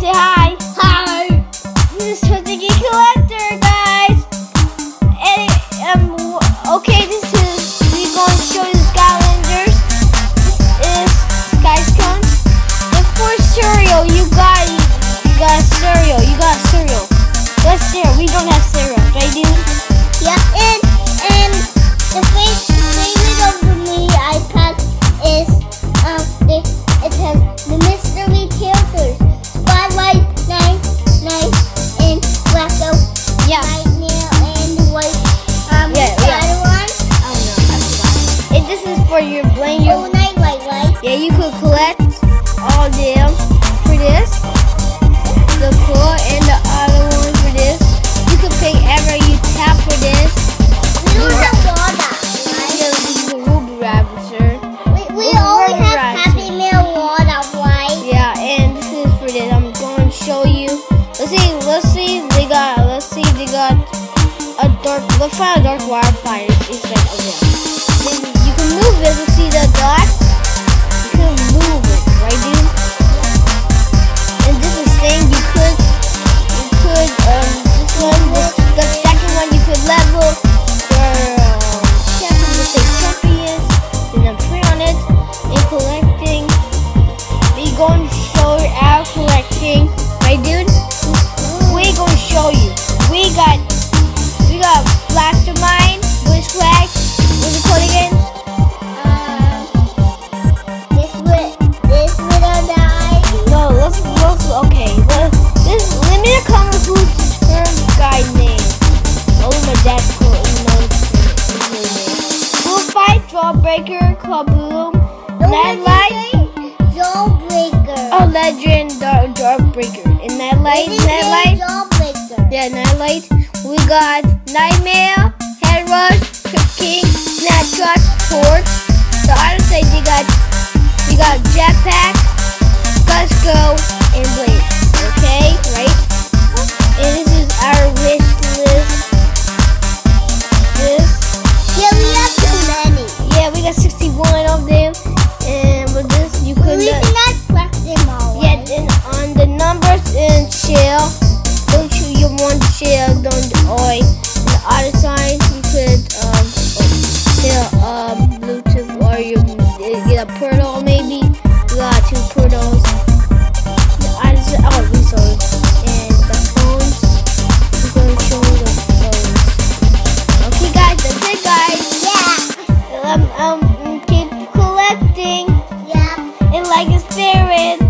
say hi. This is for your brain. Your, Oh, Knight Light, right? yeah, you could collect all them for this. The core and the other one for this. You could pick ever you tap for this. We don't have water, right? Yeah, this is a ruby rabbit, sir. We, we We're have right. Happy Meal water, right? Yeah, and this is for this. I'm going to show you. Let's see. Let's see. They got. Let's see. They got a dark. Let's find a dark wire fire instead of them. Right, dude? We gonna show you. We got, we got Blastermind, bush flag. What's it called again? Uh, this this die. No, let's let's okay. Let, this let me come with who's term guy name. Oh, my dad's cool. knows his name. Full fight, jawbreaker, Ka-Boom, nightlight. Jawbreaker. Oh, legend, dark, jawbreaker. And Knight Light, a Knight Light. Jawbreaker. Yeah, Knight Light. We got Knight Mare, head rush, king, snapshot, torch. The other side you got you got jetpack, you want shell, don't oi. On the other side, you could um shell um Bluetooth or you uh, get a portal maybe. You got two portals. The other side, oh, resource and the phones. We're gonna show the phones. Okay, guys, that's it, guys. Yeah. Um, um, keep collecting Yeah. and like a spirit.